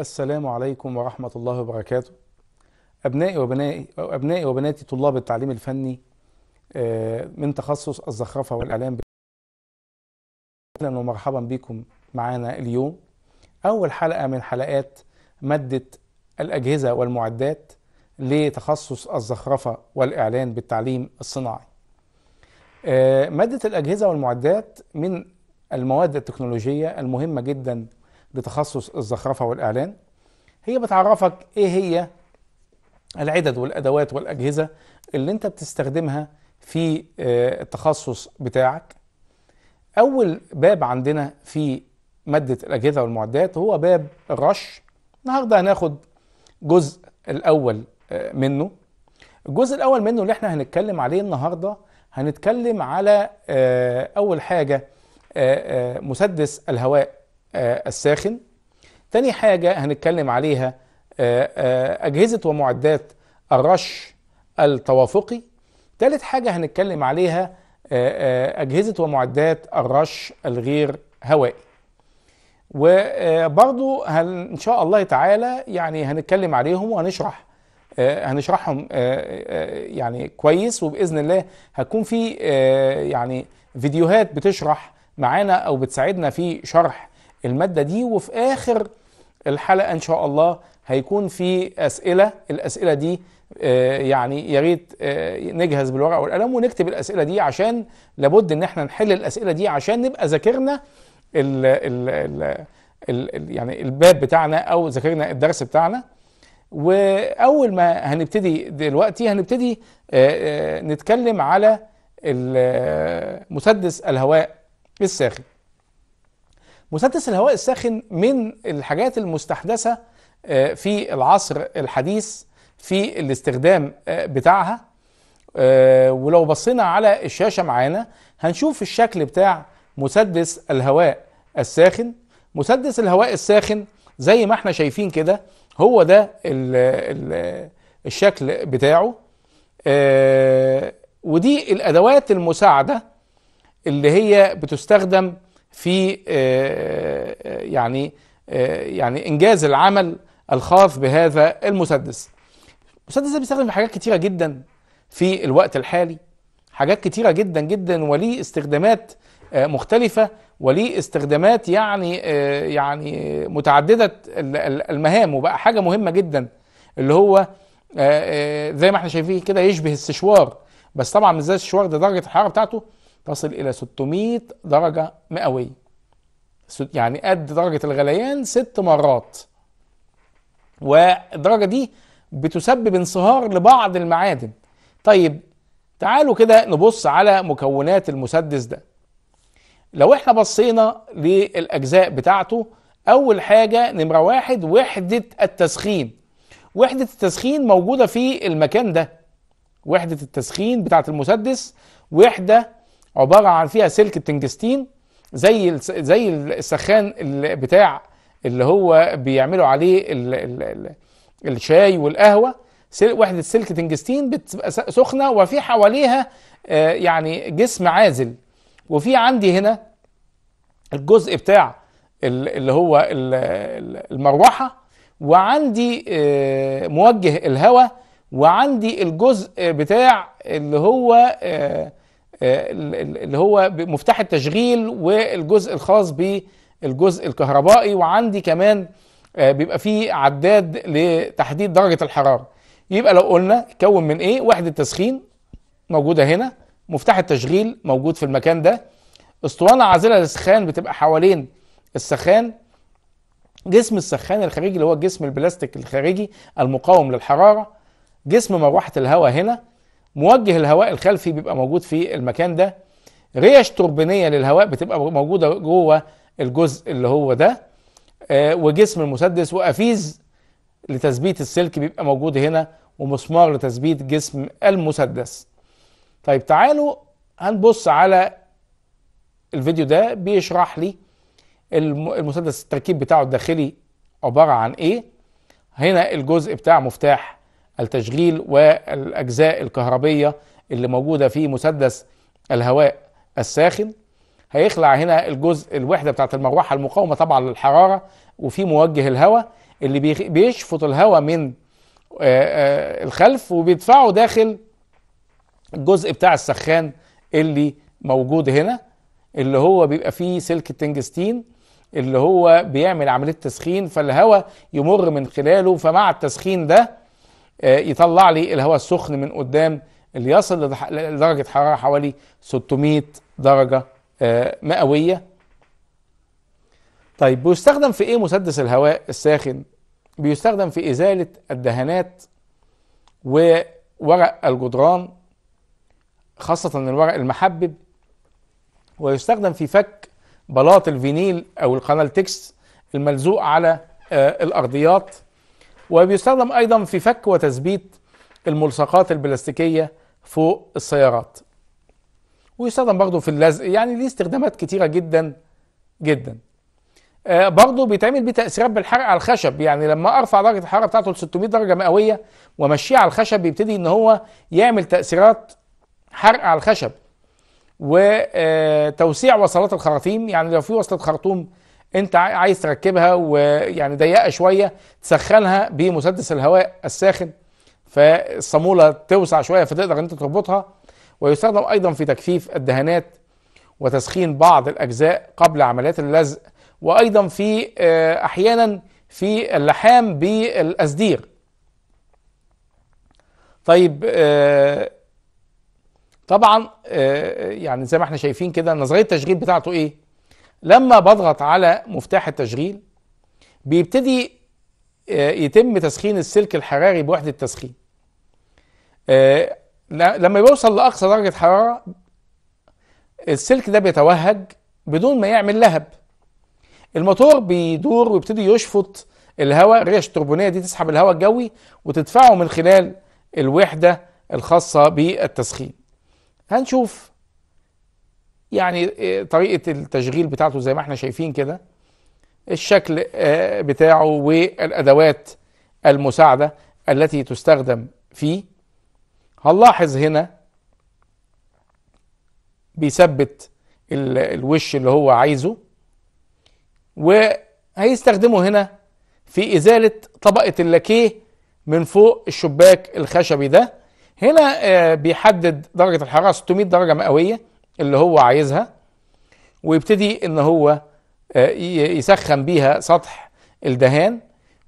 السلام عليكم ورحمة الله وبركاته. أبنائي وبنائي أبنائي وبناتي طلاب التعليم الفني آه، من تخصص الزخرفة والإعلام أهلا ومرحبا بكم معنا اليوم. أول حلقة من حلقات مادة الأجهزة والمعدات لتخصص الزخرفة والإعلان بالتعليم الصناعي. آه، مادة الأجهزة والمعدات من المواد التكنولوجية المهمة جدا لتخصص الزخرفة والإعلان. هي بتعرفك إيه هي العدد والأدوات والأجهزة اللي أنت بتستخدمها في آه، التخصص بتاعك. أول باب عندنا في مادة الأجهزة والمعدات هو باب الرش. النهاردة هناخد جزء الأول آه، منه. الجزء الأول منه اللي إحنا هنتكلم عليه النهاردة هنتكلم على آه، آه، آه، مسدس الهواء الساخن. تاني حاجة هنتكلم عليها آه، آه، أجهزة ومعدات الرش التوافقي. تالت حاجة هنتكلم عليها آه، آه، أجهزة ومعدات الرش الغير هوائي. وبرضو إن شاء الله تعالى يعني هنتكلم عليهم وهنشرح آه، هنشرحهم آه، آه، يعني كويس. وبإذن الله هتكون في آه، يعني فيديوهات بتشرح معانا أو بتساعدنا في شرح المادة دي وفي آخر الحلقة إن شاء الله هيكون في أسئلة. الأسئلة دي آه، يعني يا ريت آه، نجهز بالورقة والقلم ونكتب الأسئلة دي عشان لابد إن إحنا نحل الأسئلة دي عشان نبقى ذاكرنا ال ال ال ال ال يعني الباب بتاعنا أو ذاكرنا الدرس بتاعنا. وأول ما هنبتدي دلوقتي هنبتدي آه، نتكلم على مسدس الهواء الساخن. مسدس الهواء الساخن من الحاجات المستحدثة آه، في العصر الحديث في الاستخدام آه، بتاعها. آه، ولو بصينا على الشاشة معانا هنشوف الشكل بتاع مسدس الهواء الساخن. مسدس الهواء الساخن زي ما إحنا شايفين كده هو ده ال ال الشكل بتاعه. ودي الأدوات المساعدة اللي هي بتستخدم في آه، آه، يعني آه، يعني إنجاز العمل الخاص بهذا المسدس. المسدس ده بيستخدم في حاجات كتيرة جدا في الوقت الحالي حاجات كتيرة جدا جدا وليه استخدامات مختلفة وليه استخدامات يعني يعني ال- المهام وبقى حاجة مهمة جدا اللي هو زي ما إحنا شايفين كده يشبه السشوار. بس طبعا مش زي السشوار ده درجة الحرارة بتاعته تصل إلى 600 درجة مئوية. يعني قد درجة الغليان ست مرات. والدرجة دي بتسبب انصهار لبعض المعادن. طيب تعالوا كده نبص على مكونات المسدس ده. لو إحنا بصينا للأجزاء بتاعته أول حاجة نمرة واحد وحدة التسخين. وحدة التسخين موجودة في المكان ده. وحدة التسخين بتاعة المسدس وحدة عبارة عن فيها سلك التنجستين زي زي السخان اللي بتاع اللي هو بيعملوا عليه ال ال ال الشاي والقهوة. سل- وحدة سلك تنجستين بتبقى س- سخنة وفي حواليها آه، يعني جسم عازل. وفي عندي هنا الجزء بتاع ال- اللي هو ال- ال- المروحة. وعندي آه، موجه الهواء. وعندي الجزء بتاع اللي هو آه، اللي هو مفتاح التشغيل والجزء الخاص بالجزء الكهربائي وعندي كمان آه، بيبقى فيه عداد لتحديد درجة الحرارة. يبقى لو قلنا يتكون من إيه؟ وحدة تسخين موجودة هنا مفتاح التشغيل موجود في المكان ده. أسطوانة عازلة للسخان بتبقى حوالين السخان. جسم السخان الخارجي اللي هو الجسم البلاستيك الخارجي المقاوم للحرارة. جسم مروحة الهواء هنا. موجه الهواء الخلفي بيبقى موجود في المكان ده. ريش توربينية للهواء بتبقى موجودة جوه الجزء اللي هو ده. آه، وجسم المسدس وقفيز لتثبيت السلك بيبقى موجود هنا ومسمار لتثبيت جسم المسدس. طيب تعالوا هنبص على الفيديو ده بيشرح لي الم- المسدس التركيب بتاعه الداخلي عبارة عن إيه. هنا الجزء بتاع مفتاح التشغيل والأجزاء الكهربية اللي موجودة في مسدس الهواء الساخن. هيخلع هنا الجزء الوحدة بتاعت المروحة المقاومة طبعا للحرارة وفي موجه الهواء اللي بيشفط الهواء من آه، آه، الخلف وبيدفعه داخل الجزء بتاع السخان اللي موجود هنا اللي هو بيبقى فيه سلك التنجستين اللي هو بيعمل عملية تسخين فالهواء يمر من خلاله فمع التسخين ده يطلع لي الهواء السخن من قدام اللي يصل لدرجة حرارة حوالي 600 درجة آه، مئوية. طيب بيستخدم في إيه مسدس الهواء الساخن؟ بيستخدم في إزالة الدهانات وورق الجدران خاصة الورق المحبب ويستخدم في فك بلاط الفينيل أو القنالتكس الملزوق على آه، الأرضيات. وبيستخدم أيضا في فك وتثبيت الملصقات البلاستيكية فوق السيارات. ويستخدم برضه في اللزق يعني ليه استخدامات كتيرة جدا جدا. آه، برضه بيتعمل بيه تأثيرات بالحرق على الخشب. يعني لما أرفع درجة الحرارة بتاعته ل 600 درجة مئوية وأمشيه على الخشب بيبتدي إن هو يعمل تأثيرات حرق على الخشب. وتوسيع وصلات الخراطيم يعني لو في وصلة خرطوم انت عاي- عايز تركبها ويعني ضيقة شوية تسخنها بمسدس الهواء الساخن فالصامولة توسع شوية فتقدر انت تربطها ويستخدم أيضا في تجفيف الدهانات وتسخين بعض الأجزاء قبل عمليات اللزق وأيضا في آه، أحيانا في اللحام بالاسدير طيب آه، طبعا آه، يعني زي ما إحنا شايفين كده نظرية التشغيل بتاعته إيه؟ لما بضغط على مفتاح التشغيل بيبتدي آه، يتم تسخين السلك الحراري بوحدة تسخين آه، لما بيوصل لأقصى درجة حرارة السلك ده بيتوهج بدون ما يعمل لهب. الموتور بيدور ويبتدي يشفط الهواء الريش التربونية دي تسحب الهواء الجوي وتدفعه من خلال الوحدة الخاصة بالتسخين. هنشوف يعني آه، طريقة التشغيل بتاعته زي ما إحنا شايفين كده الشكل آه، بتاعه والأدوات المساعدة التي تستخدم فيه. هنلاحظ هنا بيثبت ال- الوش اللي هو عايزه وهيستخدمه هنا في إزالة طبقة اللاكيه من فوق الشباك الخشبي ده. هنا آه، بيحدد درجة الحرارة 600 درجة مئوية اللي هو عايزها ويبتدي إن هو آه، يسخن بيها سطح الدهان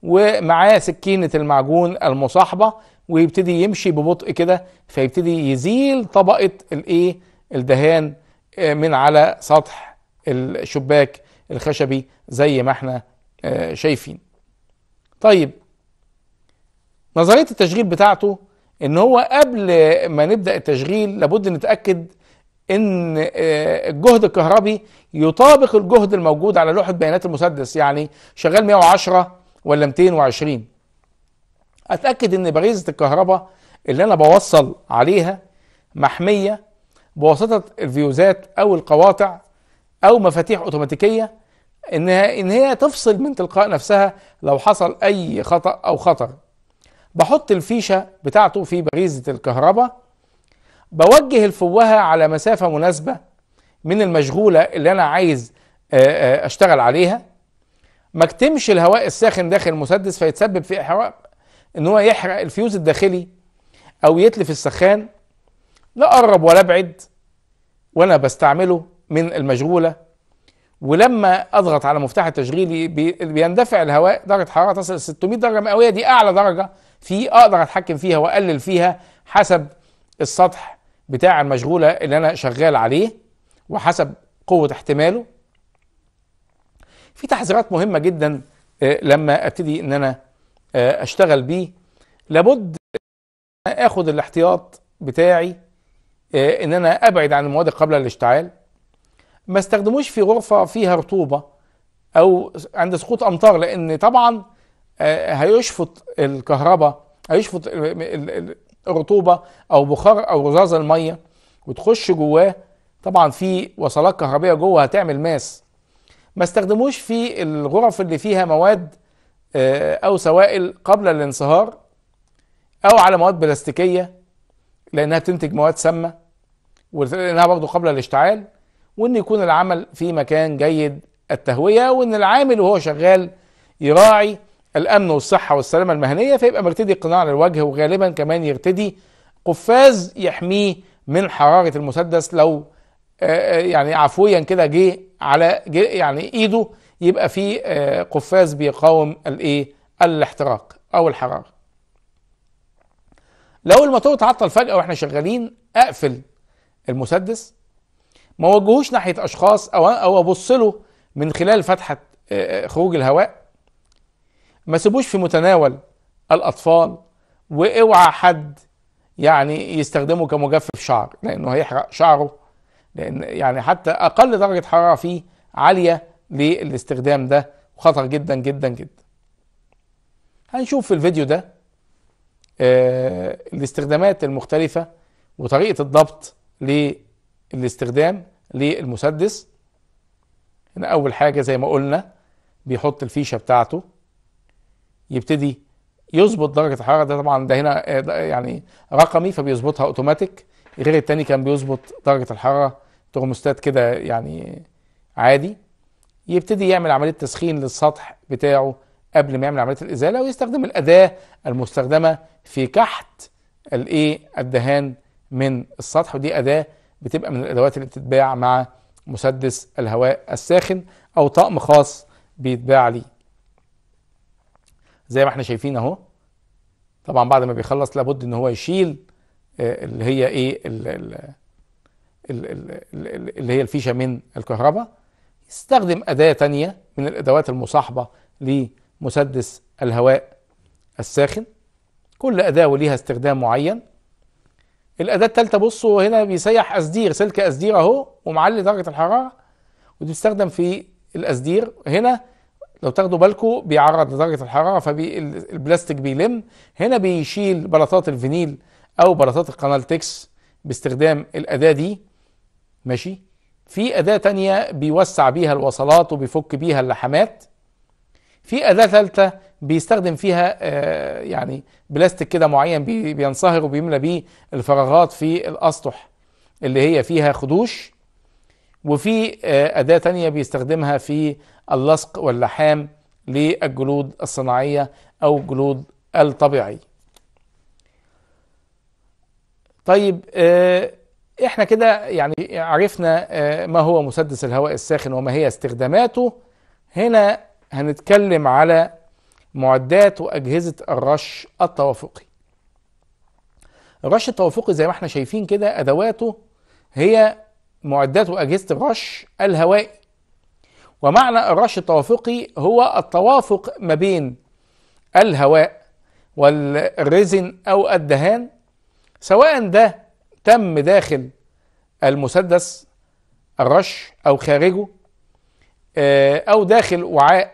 ومعاه سكينة المعجون المصاحبة ويبتدي يمشي ببطء كده فيبتدي يزيل طبقة الإيه؟ الدهان آه، من على سطح الشباك الخشبي زي ما إحنا آه، شايفين. طيب نظرية التشغيل بتاعته إن هو قبل ما نبدأ التشغيل لابد نتأكد إن آه، الجهد الكهربي يطابق الجهد الموجود على لوحة بيانات المسدس يعني شغال 110 ولا 220 أتأكد إن بغيزة الكهرباء اللي أنا بوصل عليها محمية بواسطة الفيوزات أو القواطع أو مفاتيح أوتوماتيكية انها إن هي تفصل من تلقاء نفسها لو حصل أي خطأ أو خطر. بحط الفيشة بتاعته في بغيزة الكهرباء بوجه الفوهة على مسافة مناسبة من المشغولة اللي أنا عايز آه، آه، أشتغل عليها. ما اكتمش الهواء الساخن داخل المسدس فيتسبب في إحراق إن هو يحرق الفيوز الداخلي أو يتلف السخان. لا أقرب ولا ابعد وأنا بستعمله من المشغولة. ولما أضغط على مفتاح التشغيل بي- بيندفع الهواء درجة حرارة تصل ل 600 درجة مئوية دي أعلى درجة في أقدر أتحكم فيها وأقلل فيها حسب السطح بتاع المشغولة اللي أنا شغال عليه وحسب قوة احتماله. في تحذيرات مهمة جدا آه، لما أبتدي إن أنا آه، أشتغل بيه. لابد آخد الاحتياط بتاعي آه، إن أنا أبعد عن المواد قبل الاشتعال. ما استخدموش في غرفة فيها رطوبة أو عند سقوط أمطار لأن طبعا هيشفط الكهرباء هيشفط الرطوبه أو بخار أو رذاذ المية وتخش جواه طبعا في وصلات كهربائيه جوه هتعمل ماس. ما استخدموش في الغرف اللي فيها مواد آه، أو سوائل قبل الانصهار أو على مواد بلاستيكية لأنها بتنتج مواد سامة ولأنها برضه قبل الاشتعال وإن يكون العمل في مكان جيد التهوية وإن العامل وهو شغال يراعي الأمن والصحة والسلامة المهنية فيبقى مرتدي قناع للوجه وغالبا كمان يرتدي قفاز يحميه من حرارة المسدس لو آه، يعني عفويا كده جه على يعني إيده يبقى في آه، قفاز بيقاوم الإيه؟ الاحتراق أو الحرارة. لو الموتور اتعطل فجأة وإحنا شغالين أقفل المسدس. ما وجهوش ناحية أشخاص أو أو أبص له من خلال فتحة آه، خروج الهواء. ما سيبوش في متناول الأطفال وأوعى حد يعني يستخدمه كمجفف شعر لأنه هيحرق شعره لأن يعني حتى أقل درجة حرارة فيه عالية للاستخدام ده وخطر جدا جدا جدا. هنشوف في الفيديو ده آه الاستخدامات المختلفة وطريقة الضبط للاستخدام للمسدس. هنا أول حاجة زي ما قلنا بيحط الفيشة بتاعته. يبتدي يظبط درجة الحرارة. ده طبعا ده هنا يعني رقمي فبيظبطها أوتوماتيك. غير التاني كان بيظبط درجة الحرارة ترموستات كده يعني عادي. يبتدي يعمل عملية تسخين للسطح بتاعه قبل ما يعمل عملية الإزالة ويستخدم الأداة المستخدمة في كحت الإيه الدهان من السطح. ودي أداة بتبقى من الأدوات اللي بتتباع مع مسدس الهواء الساخن أو طقم خاص بيتباع ليه. زي ما إحنا شايفين اهو. طبعا بعد ما بيخلص لابد إن هو يشيل آه، اللي هي إيه اللي هي الفيشة من الكهرباء. يستخدم أداة تانية من الأدوات المصاحبة لمسدس الهواء الساخن. كل أداة وليها استخدام معين. الأداة الثالثه بصوا هنا بيسيح أسدير سلك أسدير أهو ومعلي درجة الحرارة ودي بتستخدم في الأسدير. هنا لو تاخدوا بالكم بيعرض لدرجه الحرارة فالبلاستيك بيلم. هنا بيشيل بلاطات الفينيل أو بلاطات الفينيل تكس باستخدام الأداة دي. ماشي؟ في أداة تانية بيوسع بيها الوصلات وبيفك بيها اللحامات. في أداة ثالثه بيستخدم فيها آه يعني بلاستيك كده معين بينصهر وبيملى بيه الفراغات في الأسطح اللي هي فيها خدوش. وفي آه أداة تانية بيستخدمها في اللصق واللحام للجلود الصناعية أو الجلود الطبيعيه طيب آه إحنا كده يعني عرفنا آه، ما هو مسدس الهواء الساخن وما هي استخداماته. هنا هنتكلم على معدات وأجهزة الرش التوافقي. الرش التوافقي زي ما إحنا شايفين كده أدواته هي معدات وأجهزة الرش الهوائي. ومعنى الرش التوافقي هو التوافق ما بين الهواء والريزن أو الدهان سواء ده تم داخل المسدس الرش أو خارجه آه، أو داخل وعاء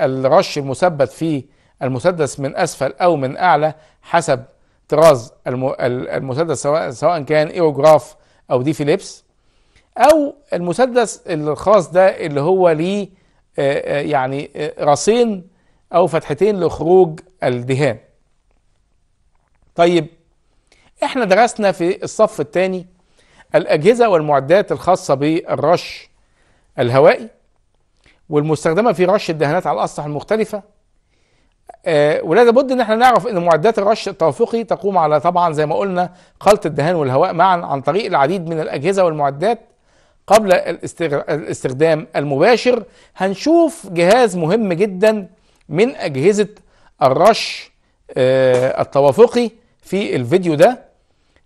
الرش المثبت في المسدس من أسفل أو من أعلى حسب طراز المسدس سواء كان ايربراش أو دي فيليبس أو المسدس الخاص ده اللي هو ليه آه، آه، يعني راسين أو فتحتين لخروج الدهان. طيب إحنا درسنا في الصف الثاني الأجهزة والمعدات الخاصة بالرش الهوائي والمستخدمة في رش الدهانات على الأسطح المختلفة. آه ولا بد إن إحنا نعرف إن معدات الرش التوافقي تقوم على طبعا زي ما قلنا خلط الدهان والهواء معا عن طريق العديد من الأجهزة والمعدات قبل الاستخدام المباشر هنشوف جهاز مهم جدا من أجهزة الرش آه التوافقي في الفيديو ده.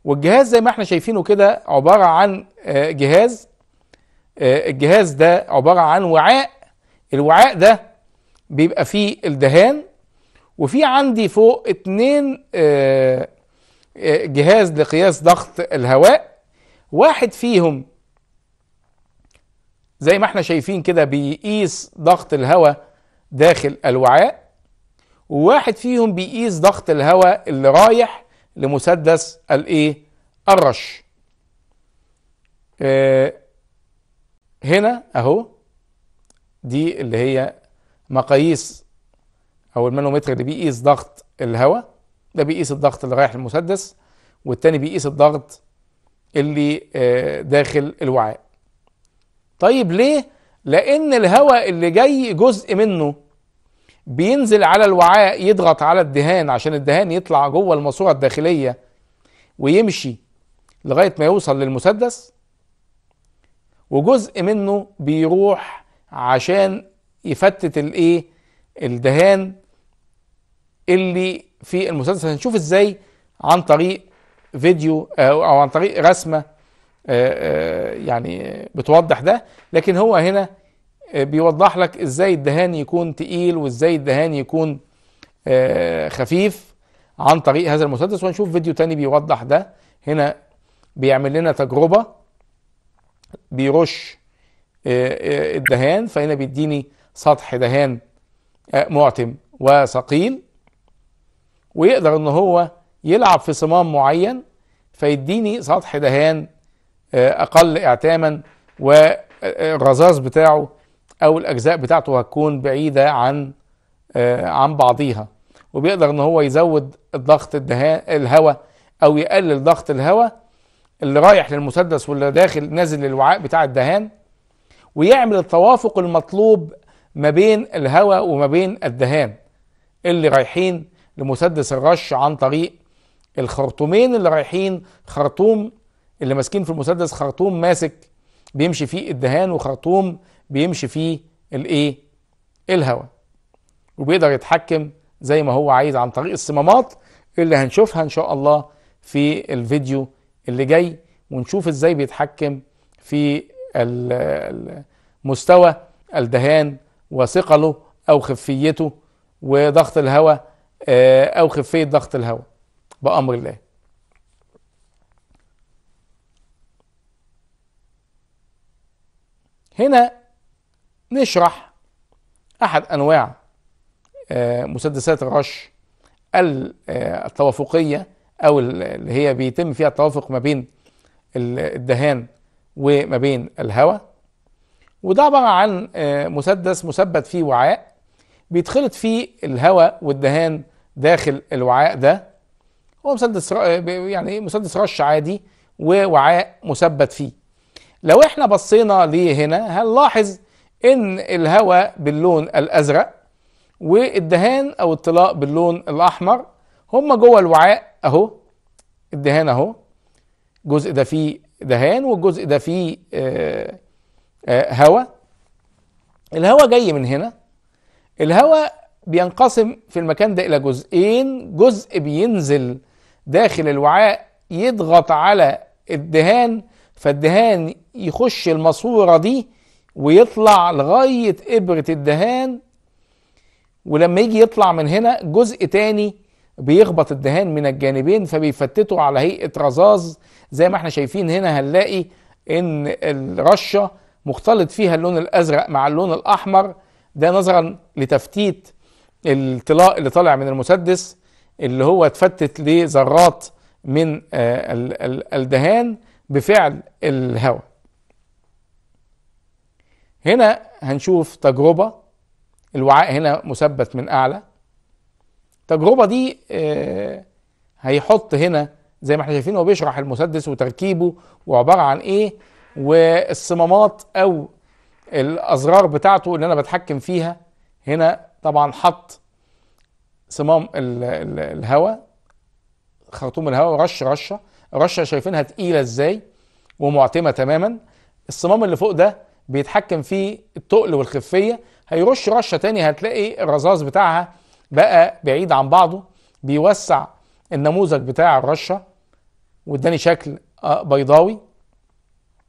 والجهاز زي ما إحنا شايفينه كده عبارة عن آه، جهاز آه، الجهاز ده عبارة عن وعاء. الوعاء ده بيبقى فيه الدهان وفي عندي فوق اتنين جهاز لقياس ضغط الهواء. واحد فيهم زي ما إحنا شايفين كده بيقيس ضغط الهواء داخل الوعاء وواحد فيهم بيقيس ضغط الهواء اللي رايح لمسدس الايه؟ الرش. آه هنا اهو دي اللي هي مقاييس أو المانومتر اللي بيقيس ضغط الهواء. ده بيقيس الضغط اللي رايح للمسدس والتاني بيقيس الضغط اللي آه داخل الوعاء. طيب ليه؟ لأن الهواء اللي جاي جزء منه بينزل على الوعاء يضغط على الدهان عشان الدهان يطلع جوه الماسورة الداخلية ويمشي لغاية ما يوصل للمسدس. وجزء منه بيروح عشان يفتت الإيه؟ الدهان اللي في المسدس. هنشوف إزاي؟ عن طريق فيديو أو عن طريق رسمة يعني بتوضح ده لكن هو هنا بيوضح لك إزاي الدهان يكون تقيل وإزاي الدهان يكون خفيف عن طريق هذا المسدس. وهنشوف فيديو تاني بيوضح ده. هنا بيعمل لنا تجربة بيرش الدهان. فهنا بيديني سطح دهان معتم وثقيل ويقدر إن هو يلعب في صمام معين فيديني سطح دهان أقل إعتاما والرذاذ بتاعه أو الأجزاء بتاعته هتكون بعيدة عن عن بعضيها. وبيقدر إن هو يزود الضغط الدهان الهواء أو يقلل ضغط الهواء اللي رايح للمسدس واللي داخل نازل للوعاء بتاع الدهان ويعمل التوافق المطلوب ما بين الهواء وما بين الدهان اللي رايحين لمسدس الرش عن طريق الخرطومين اللي رايحين خرطوم اللي ماسكين في المسدس خرطوم ماسك بيمشي فيه الدهان وخرطوم بيمشي فيه الايه؟ الهواء. وبيقدر يتحكم زي ما هو عايز عن طريق الصمامات اللي هنشوفها إن شاء الله في الفيديو اللي جاي ونشوف إزاي بيتحكم في مستوى الدهان وثقله أو خفيته وضغط الهواء أو خفية ضغط الهواء. بأمر الله. هنا نشرح أحد أنواع مسدسات الرش التوافقية أو اللي هي بيتم فيها التوافق ما بين الدهان وما بين الهواء وده عبارة عن مسدس مثبت فيه وعاء بيتخلط فيه الهواء والدهان داخل الوعاء ده. هو مسدس يعني مسدس رش عادي ووعاء مثبت فيه. لو إحنا بصينا ليه هنا هنلاحظ إن الهواء باللون الأزرق والدهان أو الطلاء باللون الأحمر هما جوه الوعاء أهو الدهان أهو الجزء ده فيه دهان والجزء ده فيه آه آه هواء. الهواء جاي من هنا الهواء بينقسم في المكان ده إلى جزئين جزء بينزل داخل الوعاء يضغط على الدهان فالدهان يخش الماسورة دي ويطلع لغاية إبرة الدهان ولما يجي يطلع من هنا جزء تاني بيخبط الدهان من الجانبين فبيفتته على هيئة رذاذ. زي ما إحنا شايفين هنا هنلاقي إن الرشة مختلط فيها اللون الأزرق مع اللون الأحمر. ده نظرا لتفتيت الطلاء اللي طالع من المسدس اللي هو اتفتت لذرات من الدهان. بفعل الهواء هنا هنشوف تجربة الوعاء هنا مثبت من أعلى. التجربة دي هيحط هنا زي ما إحنا شايفين هو بيشرح المسدس وتركيبه وعبارة عن إيه والصمامات أو الأزرار بتاعته اللي أنا بتحكم فيها. هنا طبعا حط صمام الهواء خرطوم الهواء رش رشة. الرشه شايفينها تقيلة إزاي ومعتمة تماما. الصمام اللي فوق ده بيتحكم فيه التقل والخفية. هيرش رشة تاني هتلاقي الرذاذ بتاعها بقى بعيد عن بعضه بيوسع النموذج بتاع الرشة واداني شكل بيضاوي.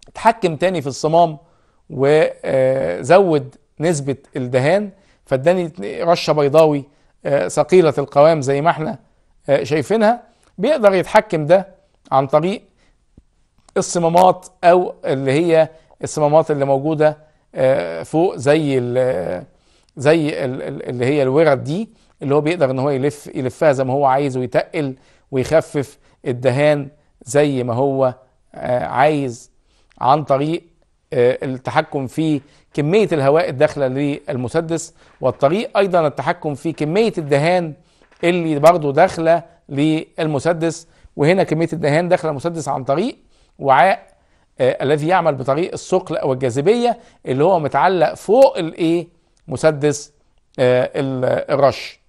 اتحكم تاني في الصمام وزود نسبة الدهان فاداني رشة بيضاوي ثقيلة القوام زي ما إحنا شايفينها. بيقدر يتحكم ده عن طريق الصمامات أو اللي هي الصمامات اللي موجودة فوق زي ال زي ال اللي هي الورد دي اللي هو بيقدر إن هو يلف يلفها زي ما هو عايز ويتقل ويخفف الدهان زي ما هو عايز عن طريق التحكم في كمية الهواء الداخلة للمسدس والطريق أيضا التحكم في كمية الدهان اللي برضو داخلة للمسدس. وهنا كمية الدهان داخل المسدس عن طريق وعاء آه الذي يعمل بطريق الثقل أو الجاذبية اللي هو متعلق فوق الإيه؟ مسدس آه، ال- الرش.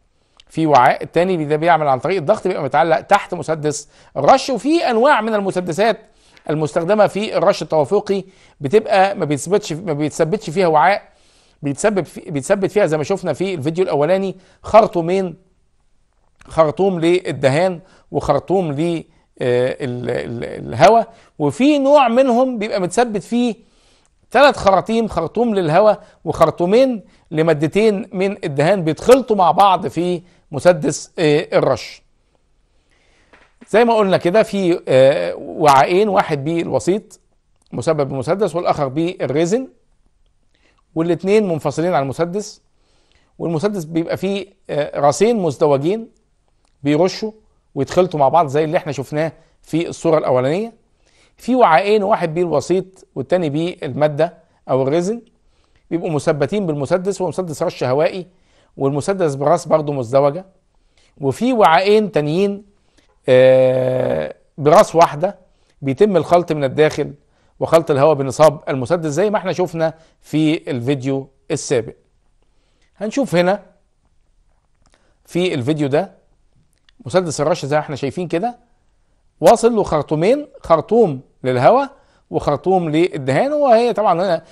في وعاء التاني ده بيعمل عن طريق الضغط بيبقى متعلق تحت مسدس الرش وفي أنواع من المسدسات المستخدمة في الرش التوافقي بتبقى ما بيتثبتش ما بيتثبتش فيها وعاء بيتثبت في بيتثبت فيها زي ما شفنا في الفيديو الأولاني خرطومين خرطوم للدهان وخرطوم للهواء وفي نوع منهم بيبقى متثبت فيه ثلاث خراطيم خرطوم للهواء وخرطومين لمادتين من الدهان بيتخلطوا مع بعض في مسدس آه، الرش. زي ما قلنا كده في آه، وعاءين واحد بالوسيط مسبب بمسدس والآخر بالريزن. والاثنين منفصلين عن المسدس والمسدس بيبقى فيه آه، راسين مزدوجين بيرشوا. ويتخلطوا مع بعض زي اللي إحنا شفناه في الصورة الأولانية. في وعاءين واحد بيه الوسيط والتاني بيه المادة أو الريزن. بيبقوا مثبتين بالمسدس ومسدس رش هوائي والمسدس براس برضه مزدوجة. وفي وعاءين تانيين آه، براس واحدة بيتم الخلط من الداخل وخلط الهواء بنصاب المسدس زي ما إحنا شفنا في الفيديو السابق. هنشوف هنا في الفيديو ده مسدس الرش زي ما إحنا شايفين كده واصل له خرطومين خرطوم للهواء وخرطوم للدهان وهي طبعا هنا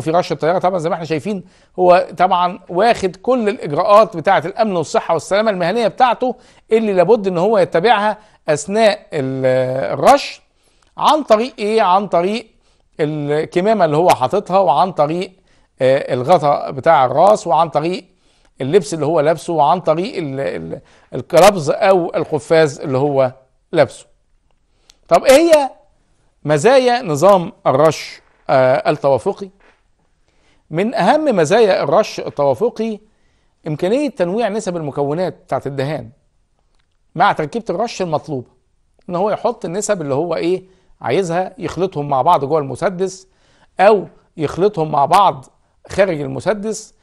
في رش الطيارة. طبعا زي ما إحنا شايفين هو طبعا واخد كل الإجراءات بتاعة الأمن والصحة والسلامة المهنية بتاعته اللي لابد إن هو يتبعها أثناء ال- الرش عن طريق إيه؟ عن طريق الكمامة اللي هو حاططها وعن طريق آه، الغطاء بتاع الراس وعن طريق اللبس اللي هو لابسه وعن طريق ال- ال- القلبز أو القفاز اللي هو لابسه. طب إيه هي مزايا نظام الرش آه، التوافقي؟ من أهم مزايا الرش التوافقي إمكانية تنويع نسب المكونات بتاعت الدهان مع تركيبة الرش المطلوبة إن هو يحط النسب اللي هو إيه عايزها يخلطهم مع بعض جوه المسدس أو يخلطهم مع بعض خارج المسدس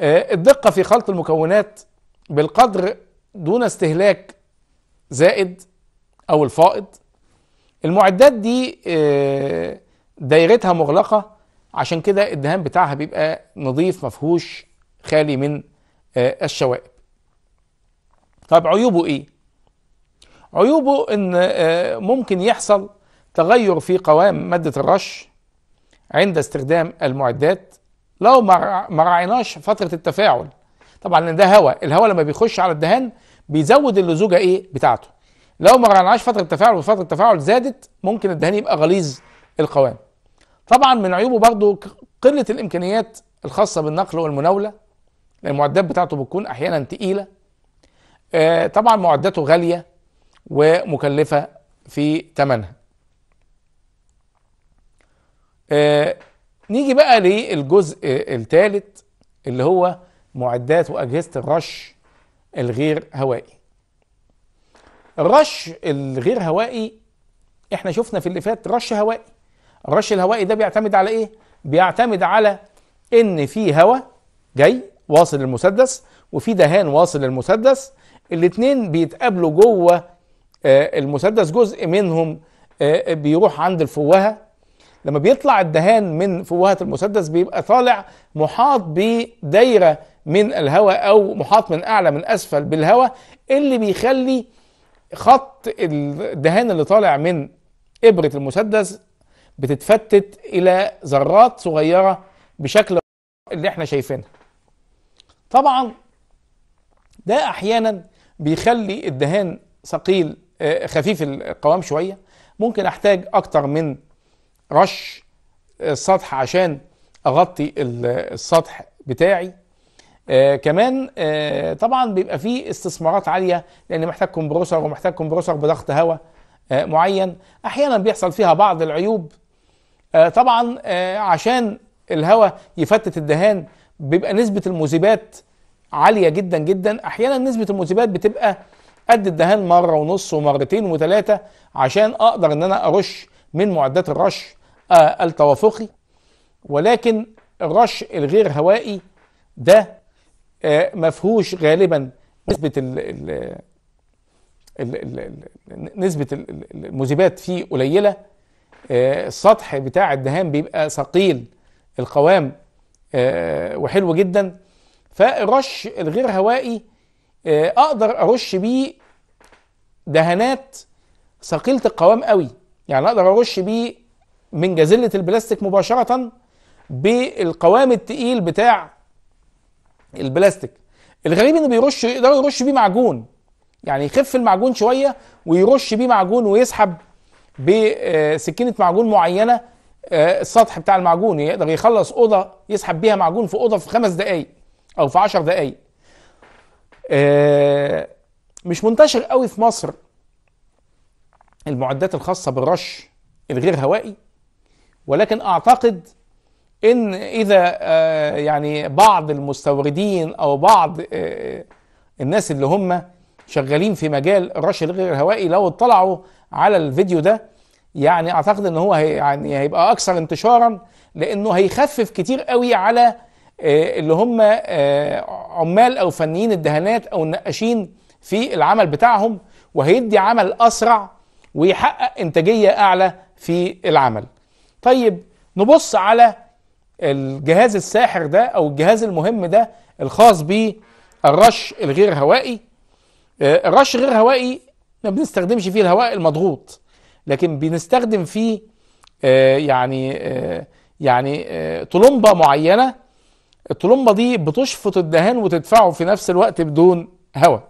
آه، الدقة في خلط المكونات بالقدر دون استهلاك زائد أو الفائض. المعدات دي آه، دايرتها مغلقة عشان كده الدهان بتاعها بيبقى نظيف مفهوش خالي من آه، الشوائب. طب عيوبه إيه؟ عيوبه إن ممكن يحصل تغير في قوام مادة الرش عند استخدام المعدات لو ما راعيناش فترة التفاعل. طبعا لأن ده هواء الهواء لما بيخش على الدهان بيزود اللزوجة إيه؟ بتاعته. لو ما راعيناش فترة التفاعل وفترة التفاعل زادت ممكن الدهان يبقى غليظ القوام. طبعا من عيوبه برضو ك- قلة الإمكانيات الخاصة بالنقل والمناولة المعدات بتاعته بتكون أحيانا تقيلة. آه، طبعا معداته غالية ومكلفة في ثمنها آه، نيجي بقى للجزء الثالث اللي هو معدات وأجهزة الرش الغير هوائي. الرش الغير هوائي إحنا شفنا في اللي فات رش هوائي. الرش الهوائي ده بيعتمد على إيه؟ بيعتمد على إن في هواء جاي واصل للمسدس وفي دهان واصل للمسدس الاتنين بيتقابلوا جوه آه، المسدس جزء منهم آه، بيروح عند الفوهة. لما بيطلع الدهان من فوهة المسدس بيبقى طالع محاط بدايرة من الهواء أو محاط من أعلى من أسفل بالهواء اللي بيخلي خط الدهان اللي طالع من إبرة المسدس بتتفتت إلى ذرات صغيرة بشكل اللي إحنا شايفينها. طبعا ده أحيانا بيخلي الدهان ثقيل آه، خفيف القوام شوية. ممكن أحتاج أكتر من رش السطح عشان أغطي ال- السطح بتاعي. آه كمان آه طبعا بيبقى فيه استثمارات عالية لأن محتاج كمبروسر ومحتاج كمبروسر بضغط هواء آه معين. أحيانا بيحصل فيها بعض العيوب. آه طبعا آه عشان الهواء يفتت الدهان بيبقى نسبة المذيبات عالية جدا جدا. أحيانا نسبة المذيبات بتبقى قد الدهان مرة ونص ومرتين وثلاثه عشان أقدر إن أنا أرش من معدات الرش التوافقي ولكن الرش الغير هوائي ده آه مفهوش غالبا ال- ال- المذيبات فيه قليلة. آه السطح بتاع الدهان بيبقى ثقيل القوام آه وحلو جدا. فالرش الغير هوائي آه، أقدر أرش بيه دهانات ثقيلة القوام قوي. يعني أقدر أرش بيه من جازله البلاستيك مباشرة بالقوام التقيل بتاع البلاستيك. الغريب إنه بيرش يقدر يرش بيه معجون. يعني يخف المعجون شوية ويرش بيه معجون ويسحب بسكينة معجون معينة آه، السطح بتاع المعجون. يقدر يخلص أوضة يسحب بيها معجون في أوضة في خمس دقائق أو في عشر دقائق آه، مش منتشر قوي في مصر المعدات الخاصة بالرش الغير هوائي. ولكن أعتقد إن إذا آه، يعني بعض المستوردين أو بعض الناس اللي هم شغالين في مجال الرش الغير هوائي لو اطلعوا على الفيديو ده يعني أعتقد إن هو هي يعني هيبقى أكثر انتشارا لأنه هيخفف كتير قوي على آه، اللي هم آه، عمال أو فنيين الدهانات أو النقاشين في العمل بتاعهم وهيدي عمل أسرع ويحقق إنتاجية أعلى في العمل. طيب نبص على الجهاز الساحر ده أو الجهاز المهم ده الخاص بالرش الغير هوائي. آه، الرش الغير هوائي ما بنستخدمش فيه الهواء المضغوط لكن بنستخدم فيه آه، يعني آه، يعني طلمبه معينة الطلمبه دي بتشفط الدهان وتدفعه في نفس الوقت بدون هواء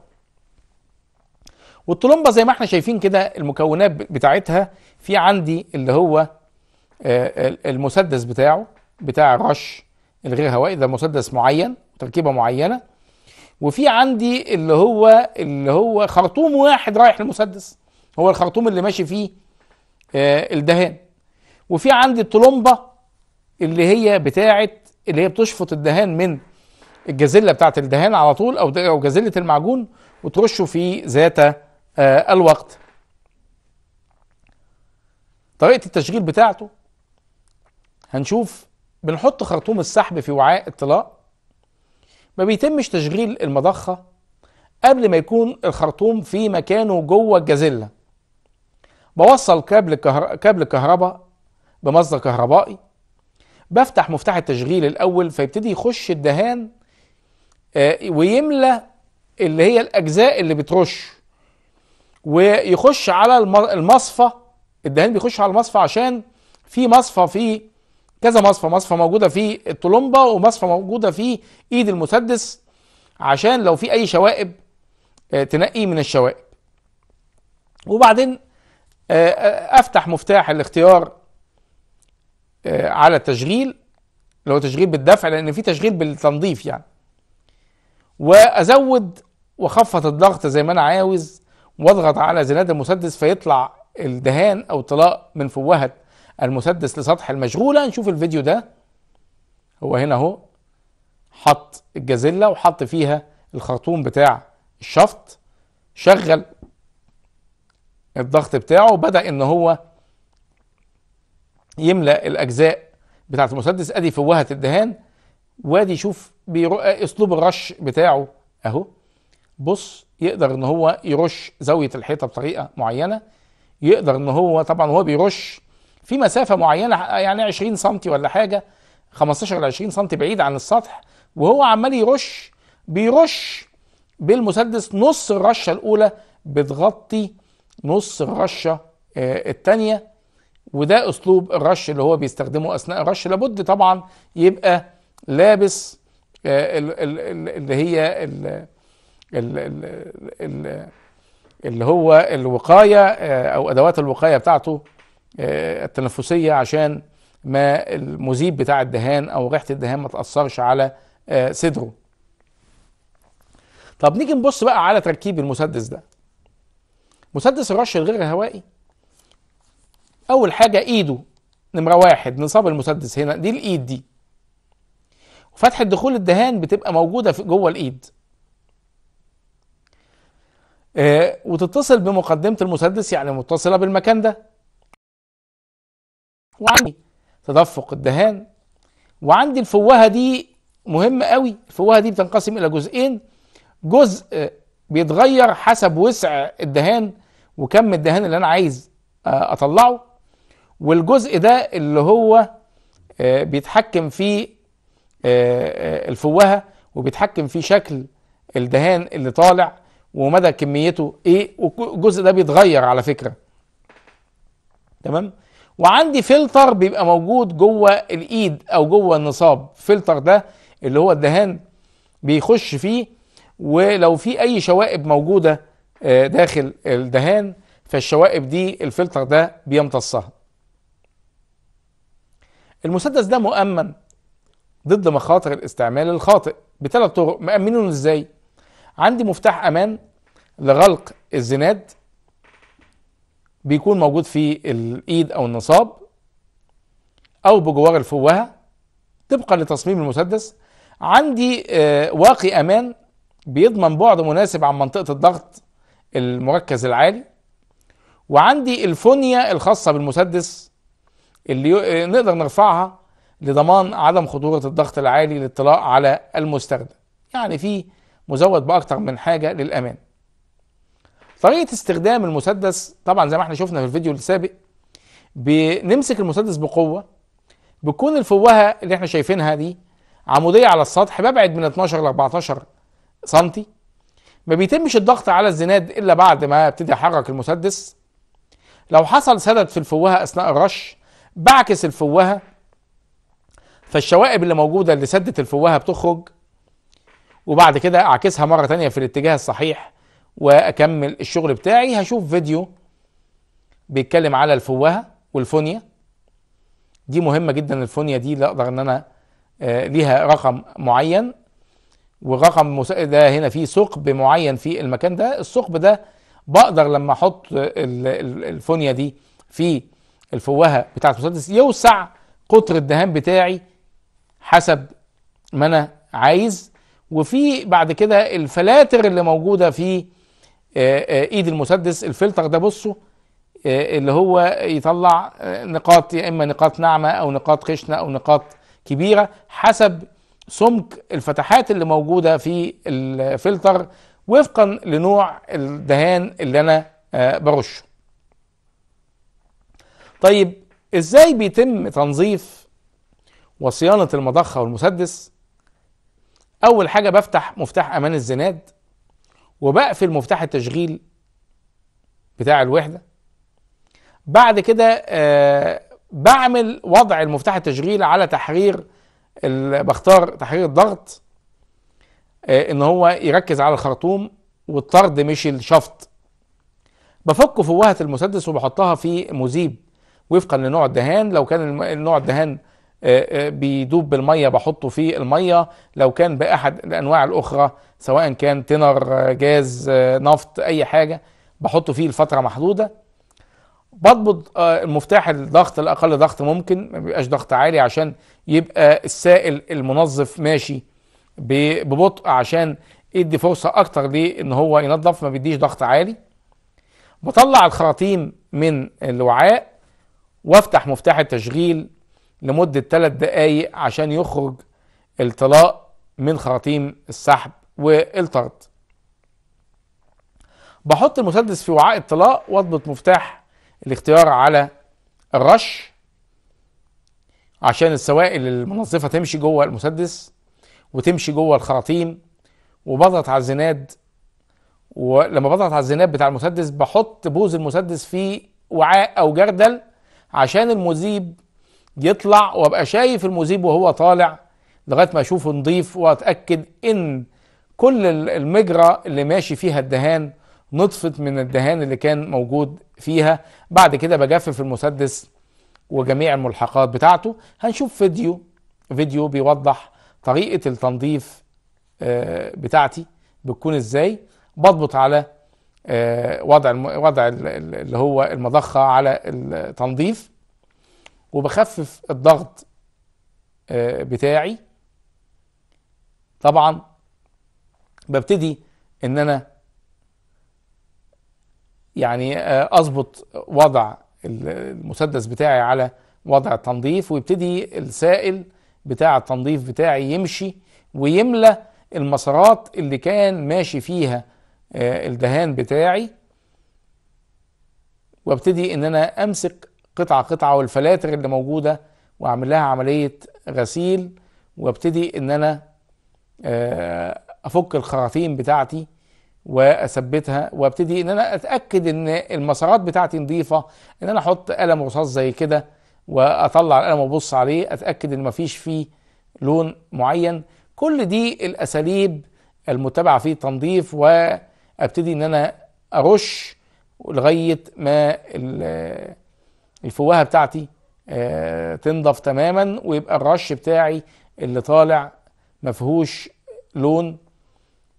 والطلمبه زي ما إحنا شايفين كده المكونات بتاعتها في عندي اللي هو المسدس بتاعه بتاع الرش الغير هوائي ده مسدس معين تركيبة معينة. وفي عندي اللي هو اللي هو خرطوم واحد رايح للمسدس هو الخرطوم اللي ماشي فيه آه، الدهان. وفي عندي الطلمبة اللي هي بتاعه اللي هي بتشفط الدهان من الجازله بتاعه الدهان على طول أو أو جازله المعجون وترشه في ذات آه، الوقت. طريقة التشغيل بتاعته هنشوف بنحط خرطوم السحب في وعاء الطلاء ما بيتمش تشغيل المضخة قبل ما يكون الخرطوم في مكانه جوه الجازله بوصل كابل كهر... كابل كهرباء بمصدر كهربائي. بفتح مفتاح التشغيل الأول فيبتدي يخش الدهان آه، ويملى اللي هي الأجزاء اللي بترش. ويخش على المصفى الدهان بيخش على المصفى عشان في مصفى في كذا مصفى مصفى موجودة في الطلمبة ومصفى موجودة في إيد المسدس عشان لو في أي شوائب آه، تنقي من الشوائب. وبعدين آه، آه، أفتح مفتاح الاختيار على التشغيل هو تشغيل بالدفع لأن في تشغيل بالتنظيف يعني. وأزود وأخفض الضغط زي ما أنا عاوز وأضغط على زناد المسدس فيطلع الدهان أو طلاء من فوهة المسدس لسطح المشغولة. نشوف الفيديو ده. هو هنا اهو. حط الجازلة وحط فيها الخرطوم بتاع الشفط. شغل الضغط بتاعه. بدأ إن هو يملأ الأجزاء بتاعة المسدس. أدي فوهة الدهان. وادي شوف أسلوب الرش بتاعه أهو. بص يقدر إن هو يرش زاوية الحيطة بطريقة معينة. يقدر إن هو طبعا هو بيرش في مسافة معينة يعني 20 سم ولا حاجة 15 ل 20 سم بعيد عن السطح وهو عمال يرش بيرش بالمسدس نص الرشة الأولى بتغطي نص الرشة آه، الثانية وده أسلوب الرش اللي هو بيستخدمه أثناء الرش لابد طبعا يبقى لابس آه، اللي هي اللي هو الوقاية آه، أو أدوات الوقاية بتاعته. التنفسية عشان ما المذيب بتاع الدهان أو ريحة الدهان ما تأثرش على صدره. طب نيجي نبص بقى على تركيب المسدس ده. مسدس الرش الغير الهوائي. أول حاجة إيده نمرة واحد نصاب المسدس هنا دي الإيد دي. وفتحه دخول الدهان بتبقى موجودة في جوه الإيد. آه وتتصل بمقدمة المسدس يعني متصلة بالمكان ده. وعندي تدفق الدهان. وعندي الفوهة دي مهمه قوي. الفوهة دي بتنقسم إلى جزئين. جزء بيتغير حسب وسع الدهان وكم الدهان اللي أنا عايز آه، أطلعه. والجزء ده اللي هو آه، بيتحكم في آه، الفوهة وبيتحكم في شكل الدهان اللي طالع ومدى كميته إيه. والجزء ده بيتغير على فكرة. تمام؟ وعندي فلتر بيبقى موجود جوه الإيد أو جوه النصاب. فلتر ده اللي هو الدهان بيخش فيه ولو في أي شوائب موجودة آه، داخل الدهان فالشوائب دي الفلتر ده بيمتصها. المسدس ده مؤمن ضد مخاطر الاستعمال الخاطئ بثلاث طرق. مأمنينه إزاي؟ عندي مفتاح أمان لغلق الزناد بيكون موجود في الإيد أو النصاب أو بجوار الفوهة طبقا لتصميم المسدس. عندي آه، واقي أمان بيضمن بعد مناسب عن منطقة الضغط المركز العالي. وعندي الفونيا الخاصة بالمسدس اللي آه، نقدر نرفعها لضمان عدم خطورة الضغط العالي للاطلاع على المستخدم. يعني في مزود باكثر من حاجة للأمان. طريقة استخدام المسدس طبعا زي ما إحنا شفنا في الفيديو السابق بنمسك المسدس بقوة بتكون الفوهة اللي إحنا شايفينها دي عمودية على السطح ببعد من 12 ل 14 سنتي ما بيتمش الضغط على الزناد إلا بعد ما ابتدي احرك المسدس. لو حصل سدد في الفوهة أثناء الرش بعكس الفوهة فالشوائب اللي موجودة اللي سدت الفوهة بتخرج وبعد كده أعكسها مرة تانية في الاتجاه الصحيح وأكمل الشغل بتاعي. هشوف فيديو بيتكلم على الفوهة والفونيا. دي مهمة جدا الفونيا دي اللي أقدر إن أنا آه، ليها رقم معين. ورقم ده هنا فيه ثقب معين في المكان ده. الثقب ده بقدر لما أحط الفونيا دي في الفوهة بتاعت المسدس يوسع قطر الدهان بتاعي حسب ما أنا عايز. وفي بعد كده الفلاتر اللي موجودة في إيد المسدس الفلتر ده بصوا آه، اللي هو يطلع نقاط يا إما نقاط ناعمة أو نقاط خشنة أو نقاط كبيرة حسب سمك الفتحات اللي موجودة في الفلتر وفقا لنوع الدهان اللي أنا برشه. طيب إزاي بيتم تنظيف وصيانة المضخة والمسدس؟ أول حاجة بفتح مفتاح أمان الزناد. وبقفل مفتاح التشغيل بتاع الوحدة. بعد كده آه بعمل وضع المفتاح التشغيل على تحرير بختار تحرير الضغط آه إن هو يركز على الخرطوم والطرد مش الشفط. بفك فوهة المسدس وبحطها في مذيب وفقا لنوع الدهان. لو كان النوع الدهان بيدوب بالمية بحطه في المية لو كان بأحد الأنواع الأخرى سواء كان تنر آه، جاز نفط أي حاجة بحطه فيه لفترة محدودة. بضبط المفتاح الضغط الأقل ضغط ممكن ما بيبقاش ضغط عالي عشان يبقى السائل المنظف ماشي ببطء عشان يدي فرصة أكتر ليه ان هو ينظف ما بيديش ضغط عالي. بطلع الخراطيم من الوعاء وافتح مفتاح التشغيل لمدة ثلاث دقايق عشان يخرج الطلاء من خراطيم السحب والطرد. بحط المسدس في وعاء الطلاء واضبط مفتاح الاختيار على الرش عشان السوائل المنظفة تمشي جوه المسدس وتمشي جوه الخراطيم. وبضغط على الزناد ولما بضغط على الزناد بتاع المسدس بحط بوز المسدس في وعاء أو جردل عشان المذيب يطلع وأبقى شايف المذيب وهو طالع لغاية ما أشوفه نضيف وأتأكد إن كل المجرى اللي ماشي فيها الدهان نطفت من الدهان اللي كان موجود فيها. بعد كده بجفف المسدس وجميع الملحقات بتاعته. هنشوف فيديو. فيديو بيوضح طريقة التنظيف آه، بتاعتي بتكون إزاي. بضبط على آه، وضع وضع اللي هو المضخة على التنظيف. وبخفف الضغط آه، بتاعي. طبعا ببتدي إن أنا يعني آه، أظبط وضع المسدس بتاعي على وضع التنظيف ويبتدي السائل بتاع التنظيف بتاعي يمشي ويملى المسارات اللي كان ماشي فيها آه، الدهان بتاعي. وابتدي إن أنا أمسك قطعة قطعة والفلاتر اللي موجودة وأعمل لها عملية غسيل وأبتدي إن أنا آه، أفك الخراطيم بتاعتي وأثبتها وأبتدي إن أنا أتأكد إن المسارات بتاعتي نظيفة إن أنا أحط قلم رصاص زي كده وأطلع القلم وأبص عليه أتأكد إن مفيش فيه لون معين. كل دي الأساليب المتبعه في التنظيف وأبتدي إن أنا أرش لغاية ما الفوهة بتاعتي آه، تنضف تماما ويبقى الرش بتاعي اللي طالع مفهوش لون.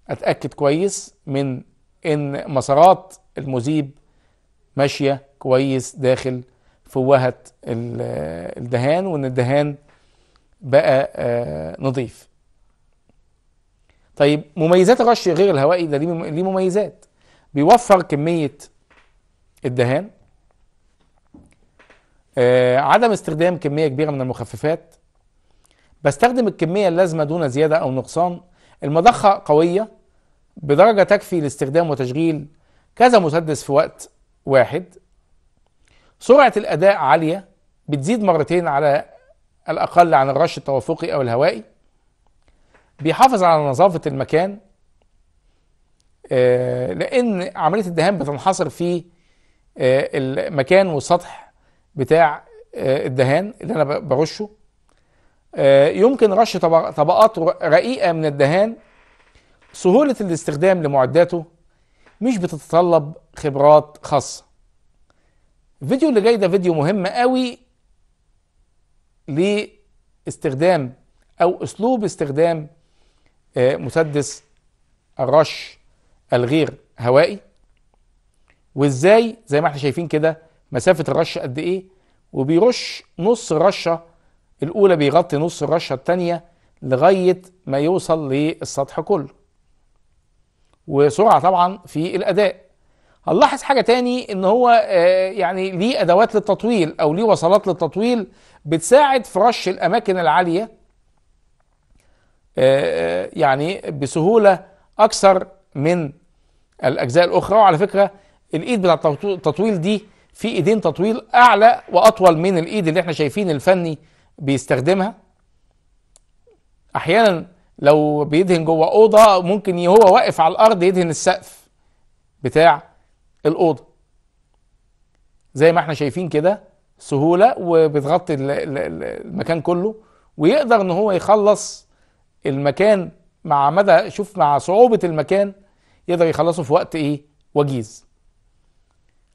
أتأكد كويس من إن مسارات المذيب ماشية كويس داخل فوهة ال- الدهان وإن الدهان بقى آه، نظيف. طيب مميزات الرش غير الهوائي ده ليه مم- ليه مميزات. بيوفر كمية الدهان عدم استخدام كمية كبيرة من المخففات. بستخدم الكمية اللازمة دون زيادة أو نقصان. المضخة قوية بدرجة تكفي لاستخدام وتشغيل كذا مسدس في وقت واحد. سرعة الأداء عالية بتزيد مرتين على الأقل عن الرش التوافقي أو الهوائي. بيحافظ على نظافة المكان آه، لأن عملية الدهان بتنحصر في آه، المكان والسطح بتاع آه، الدهان اللي أنا برشه آه، يمكن رش طبق- طبقات رقيقة من الدهان. سهولة الاستخدام لمعداته. مش بتتطلب خبرات خاصة. الفيديو اللي جاي ده فيديو مهم قوي لاستخدام أو أسلوب استخدام آه، مسدس الرش الغير هوائي. وإزاي؟ زي ما إحنا شايفين كده مسافة الرش قد إيه؟ وبيرش نص الرشة الأولى بيغطي نص الرشة التانية لغاية ما يوصل للسطح كله. وسرعة طبعا في الأداء. هنلاحظ حاجة تاني إن هو آه، يعني ليه أدوات للتطويل أو ليه وصلات للتطويل بتساعد في رش الأماكن العالية آه، يعني بسهولة أكثر من الأجزاء الأخرى. وعلى فكرة الإيد بتاع التطو- التطويل دي في ايدين تطويل اعلى واطول من الايد اللي إحنا شايفين الفني بيستخدمها. أحيانا لو بيدهن جوه اوضه ممكن هو واقف على الأرض يدهن السقف بتاع الاوضه. زي ما إحنا شايفين كده سهوله وبتغطي ال- ال- ال- المكان كله ويقدر ان هو يخلص المكان مع مدى شوف مع صعوبة المكان يقدر يخلصه في وقت إيه؟ وجيز.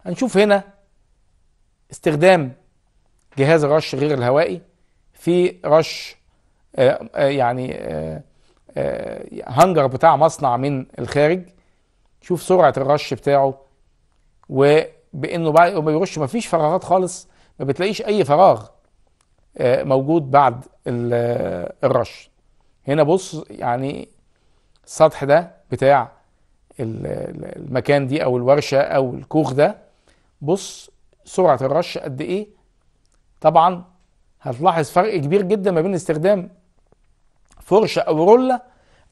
هنشوف هنا استخدام جهاز الرش غير الهوائي في رش آه، آه، يعني آه، آه، هنجر بتاع مصنع من الخارج. شوف سرعة الرش بتاعه وبإنه بعد ما بيرش مفيش فراغات خالص ما بتلاقيش أي فراغ موجود بعد ال- الرش. هنا بص يعني السطح ده بتاع ال- ال- المكان دي أو الورشة أو الكوخ ده بص سرعة الرش قد إيه؟ طبعا هتلاحظ فرق كبير جدا ما بين استخدام فرشه أو رولة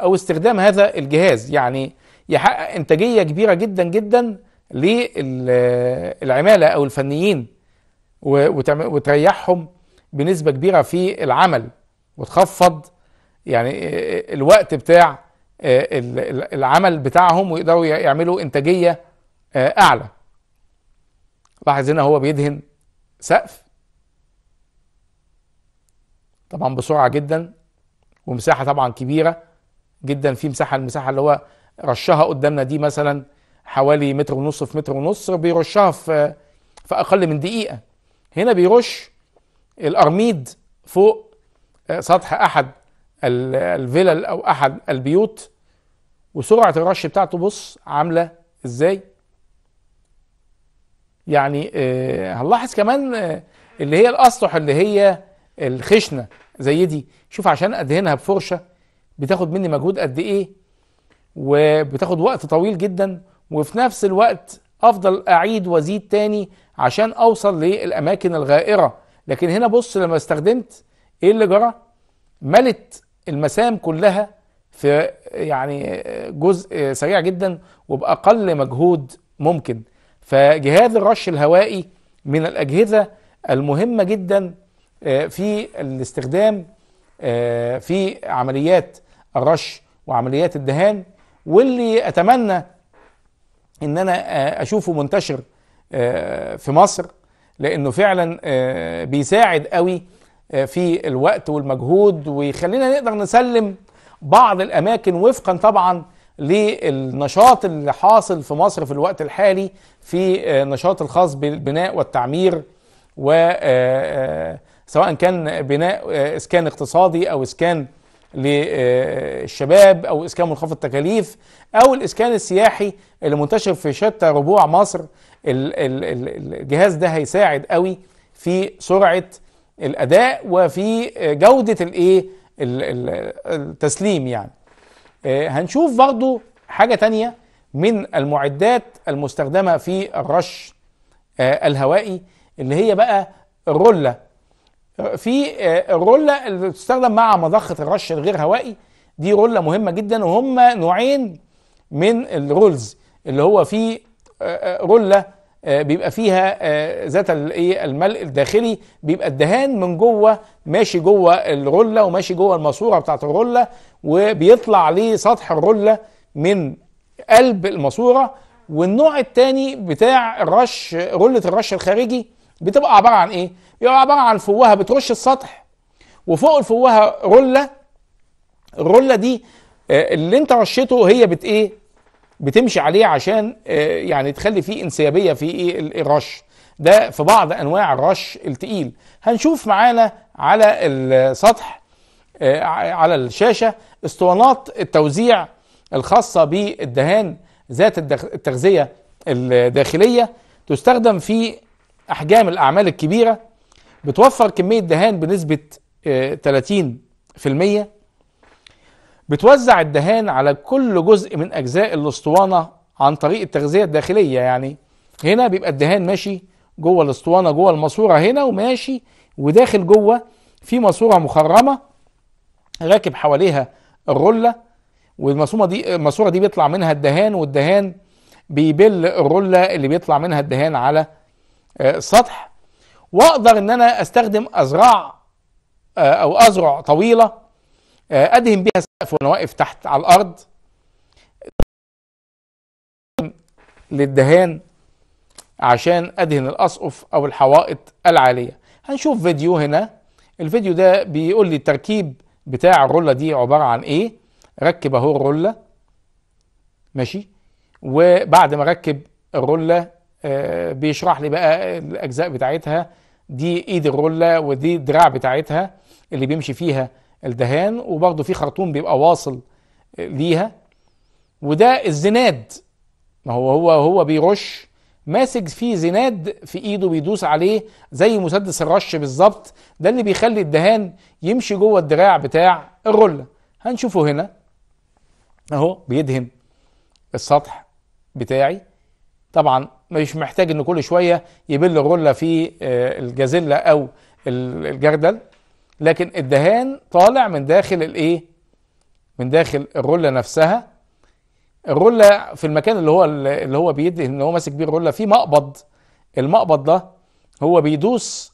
أو استخدام هذا الجهاز. يعني يحقق إنتاجية كبيرة جدا جدا للعمالة أو الفنيين وتريحهم بنسبة كبيرة في العمل. وتخفض يعني الوقت بتاع ال- ال- العمل بتاعهم ويقدروا يعملوا إنتاجية أعلى. لاحظ هنا هو بيدهن سقف. طبعا بسرعة جدا ومساحة طبعا كبيرة جدا. في مساحة المساحة اللي هو رشها قدامنا دي مثلا حوالي متر ونص في متر ونص بيرشها في في أقل من دقيقة. هنا بيرش الأرميد فوق سطح أحد ال- الفلل أو أحد البيوت. وسرعة الرش بتاعته بص عاملة إزاي؟ يعني آه، هنلاحظ كمان آه، اللي هي الأسطح اللي هي الخشنة زي دي. شوف عشان ادهنها بفرشة بتاخد مني مجهود قد إيه وبتاخد وقت طويل جدا وفي نفس الوقت أفضل أعيد وأزيد تاني عشان أوصل للأماكن الغائرة. لكن هنا بص لما استخدمت إيه اللي جرى؟ ملت المسام كلها في يعني جزء سريع جدا وبأقل مجهود ممكن. فجهاز الرش الهوائي من الأجهزة المهمة جدا آه، في الاستخدام آه، في عمليات الرش وعمليات الدهان. واللي أتمنى إن أنا آه، أشوفه منتشر في مصر لأنه فعلا بيساعد قوي في الوقت والمجهود ويخلينا نقدر نسلم بعض الأماكن وفقا طبعا للنشاط اللي حاصل في مصر في الوقت الحالي في النشاط الخاص بالبناء والتعمير و سواء كان بناء إسكان اقتصادي أو إسكان للشباب أو إسكان منخفض التكاليف أو الإسكان السياحي اللي منتشر في شتى ربوع مصر. الجهاز ده هيساعد قوي في سرعة الأداء وفي جودة الإيه؟ التسليم يعني. آه، هنشوف برضو حاجة تانية من المعدات المستخدمة في الرش آه، الهوائي اللي هي بقى الرولة. في آه، الرولة اللي بتستخدم مع مضخة الرش الغير هوائي دي رولة مهمة جدا وهم نوعين من الرولز اللي هو في رولة بيبقى فيها ذات الايه الملء الداخلي بيبقى الدهان من جوه ماشي جوه الرولة وماشي جوه الماسورة بتاعت الرولة وبيطلع لسطح الرولة من قلب الماسورة والنوع الثاني بتاع الرش رولة الرش الخارجي بتبقى عبارة عن إيه؟ بيبقى عبارة عن فوهة بترش السطح وفوق الفوهة رولة الرولة دي آه، اللي أنت رشيته هي بت إيه؟ بتمشي عليه عشان آه، يعني تخلي فيه انسيابية في إيه؟ الرش. ده في بعض أنواع الرش التقيل. هنشوف معانا على السطح آه، على الشاشة اسطوانات التوزيع الخاصة بالدهان ذات التغذية الداخلية. تستخدم في أحجام الأعمال الكبيرة. بتوفر كمية دهان بنسبة 30% آه، بتوزع الدهان على كل جزء من أجزاء الأسطوانة عن طريق التغذية الداخلية يعني. هنا بيبقى الدهان ماشي جوه الأسطوانة جوه الماسورة هنا وماشي وداخل جوه في ماسورة مخرمة راكب حواليها الرولة والماسورة دي الماسورة دي بيطلع منها الدهان والدهان بيبل الرولة اللي بيطلع منها الدهان على السطح وأقدر إن أنا أستخدم ازراع آه، أو أزرع طويلة آه، ادهن بيها السقف وأنا واقف تحت على الأرض. للدهان عشان أدهن الأسقف أو الحوائط العالية. هنشوف فيديو هنا. الفيديو ده بيقول لي التركيب بتاع الرولة دي عبارة عن إيه. ركب أهو الرولة. ماشي. وبعد ما ركب الرولة آه بيشرح لي بقى الأجزاء بتاعتها. دي إيد الرولة ودي الدراع بتاعتها اللي بيمشي فيها. الدهان وبرضه في خرطوم بيبقى واصل ليها. وده الزناد. ما هو هو هو بيرش ماسك فيه زناد في إيده بيدوس عليه زي مسدس الرش بالظبط. ده اللي بيخلي الدهان يمشي جوه الدراع بتاع الرولة. هنشوفه هنا. أهو بيدهن السطح بتاعي. طبعا مش محتاج ان كل شوية يبل الرولة في آه، الجازيلا أو الجردل. لكن الدهان طالع من داخل الايه؟ من داخل الرولة نفسها. الرولة في المكان اللي هو اللي هو بيدي ان هو ماسك بيه الرولة في مقبض. المقبض ده هو بيدوس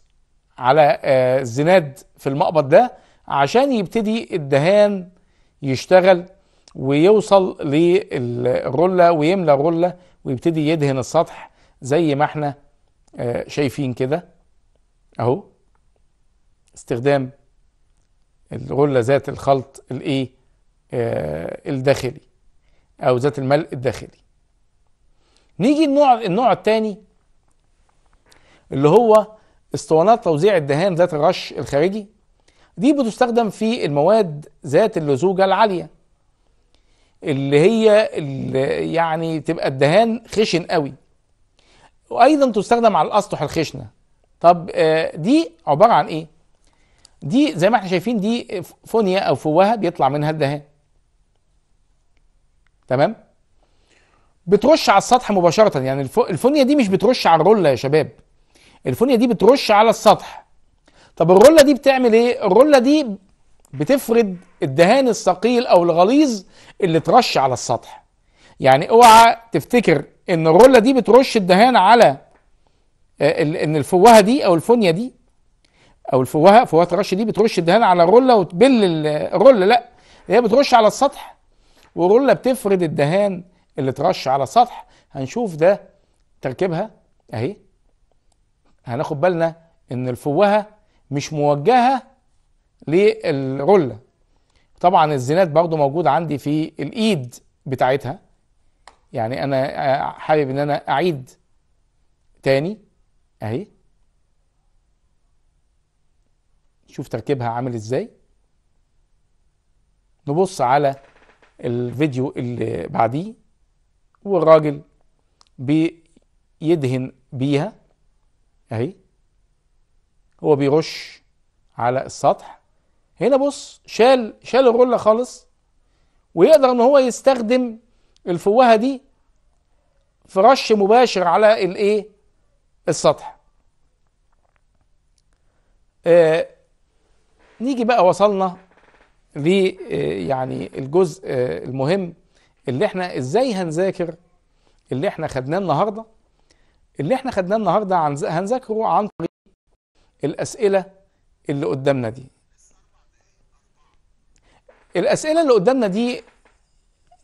على آه، الزناد في المقبض ده عشان يبتدي الدهان يشتغل ويوصل للرولة ويملى الرولة ويبتدي يدهن السطح زي ما إحنا آه، شايفين كده. اهو. استخدام الرولة ذات الخلط الإيه؟ آه، الداخلي أو ذات الملء الداخلي. نيجي النوع النوع الثاني اللي هو اسطوانات توزيع الدهان ذات الرش الخارجي. دي بتستخدم في المواد ذات اللزوجة العالية اللي هي اللي يعني تبقى الدهان خشن قوي. وأيضا تستخدم على الأسطح الخشنة. طب آه، دي عبارة عن إيه؟ دي زي ما إحنا شايفين دي فونيا أو فوهه بيطلع منها الدهان. تمام؟ بترش على السطح مباشرة. يعني الفونيا دي مش بترش على الرولة يا شباب. الفونيا دي بترش على السطح. طب الرولة دي بتعمل إيه؟ الرولة دي بتفرد الدهان الثقيل أو الغليظ اللي ترش على السطح. يعني اوعى تفتكر ان الرولة دي بترش الدهان على آه، ان الفوهه دي أو الفونيا دي أو الفوهه فوهه الرش دي بترش الدهان على الرولة وتبل الرولة لا هي بترش على السطح والرولة بتفرد الدهان اللي اترش على السطح. هنشوف ده تركيبها أهي. هناخد بالنا إن الفوهة مش موجهة للرولة. طبعا الزينات برضو موجود عندي في الإيد بتاعتها. يعني أنا حابب إن أنا أعيد تاني. أهي. شوف تركيبها عامل إزاي. نبص على الفيديو اللي بعديه والراجل بيدهن بيها اهي. هو بيرش على السطح. هنا بص شال شال الرولة خالص ويقدر ان هو يستخدم الفوهة دي في رش مباشر على الايه السطح. آه نيجي بقى وصلنا ل يعني الجزء المهم اللي إحنا إزاي هنذاكر اللي إحنا خدناه النهارده اللي إحنا خدناه النهارده هنذاكره عن طريق الأسئلة اللي قدامنا دي. الأسئلة اللي قدامنا دي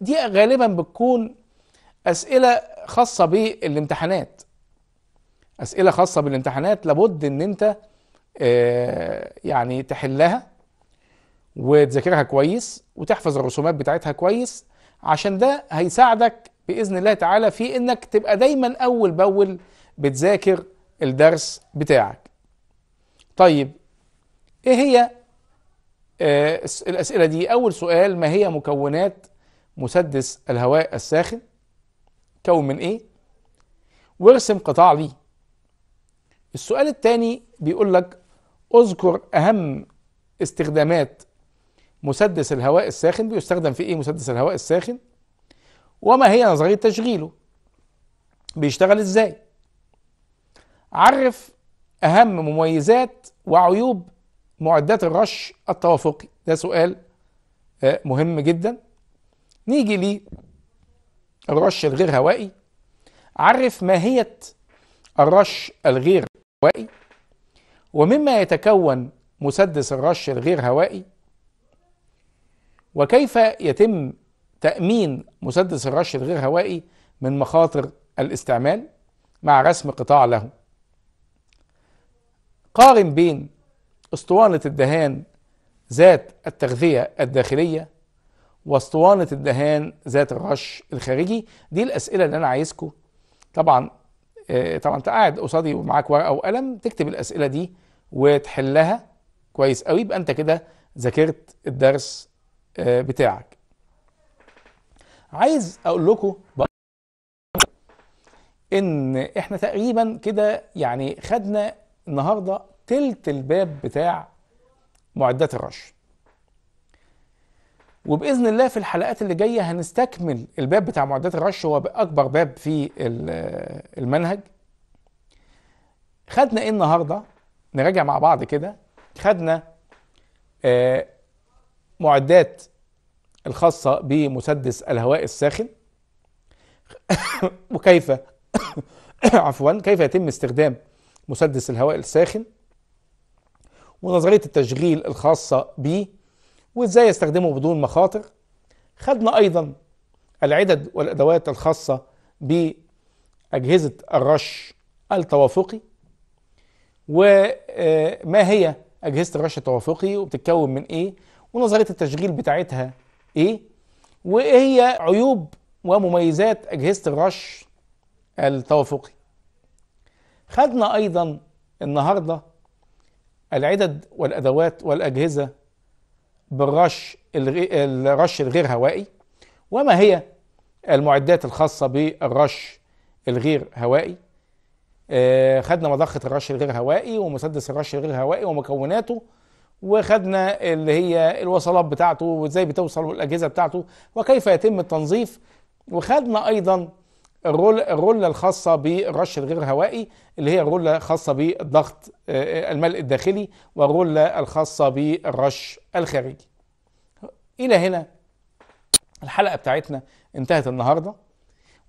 دي غالبا بتكون أسئلة خاصة بالامتحانات. أسئلة خاصة بالامتحانات لابد إن أنت يعني تحلها وتذاكرها كويس وتحفظ الرسومات بتاعتها كويس عشان ده هيساعدك بإذن الله تعالى في إنك تبقى دايما أول بأول بتذاكر الدرس بتاعك. طيب إيه هي آه الأسئلة دي؟ أول سؤال ما هي مكونات مسدس الهواء الساخن؟ كون من إيه؟ وارسم قطاع ليه. السؤال الثاني بيقول لك اذكر اهم استخدامات مسدس الهواء الساخن بيستخدم في إيه مسدس الهواء الساخن؟ وما هي نظرية تشغيله؟ بيشتغل إزاي؟ عرف اهم مميزات وعيوب معدات الرش التوافقي. ده سؤال مهم جدا. نيجي لي الرش الغير هوائي. عرف ماهية الرش الغير هوائي. ومما يتكون مسدس الرش الغير هوائي؟ وكيف يتم تأمين مسدس الرش الغير هوائي من مخاطر الاستعمال مع رسم قطاع له؟ قارن بين أسطوانة الدهان ذات التغذية الداخلية وأسطوانة الدهان ذات الرش الخارجي. دي الأسئلة اللي أنا عايزكم. طبعا طبعا أنت قاعد قصادي ومعاك ورقة وقلم تكتب الأسئلة دي وتحلها كويس قوي يبقى أنت كده ذاكرت الدرس بتاعك. عايز أقول لكم إن إحنا تقريبا كده يعني خدنا النهارده تلت الباب بتاع معدات الرش. وبإذن الله في الحلقات اللي جاية هنستكمل الباب بتاع معدات الرش هو أكبر باب في المنهج. خدنا إيه النهارده؟ نراجع مع بعض كده. خدنا آه معدات الخاصة بمسدس الهواء الساخن. وكيف عفوا كيف يتم استخدام مسدس الهواء الساخن. ونظرية التشغيل الخاصة به وإزاي يستخدمه بدون مخاطر. خدنا أيضا العدد والأدوات الخاصة بأجهزة الرش التوافقي وما هي أجهزة الرش التوافقي وبتتكون من إيه ونظرية التشغيل بتاعتها إيه وإيه هي عيوب ومميزات أجهزة الرش التوافقي. خدنا أيضا النهارده العدد والأدوات والأجهزة بالرش الرش الغير هوائي وما هي المعدات الخاصة بالرش الغير هوائي؟ آه خدنا مضخة الرش الغير هوائي ومسدس الرش الغير هوائي ومكوناته وخدنا اللي هي الوصلات بتاعته وازاي بتوصل الاجهزه بتاعته وكيف يتم التنظيف وخدنا أيضا الرول الرولة الخاصة بالرش الغير هوائي اللي هي الرولة الخاصة بالضغط الملء الداخلي والرولة الخاصة بالرش الخارجي. إلى هنا الحلقة بتاعتنا انتهت النهاردة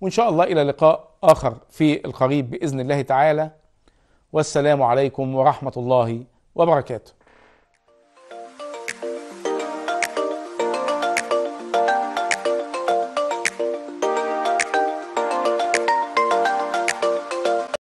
وإن شاء الله إلى لقاء آخر في القريب بإذن الله تعالى. والسلام عليكم ورحمة الله وبركاته.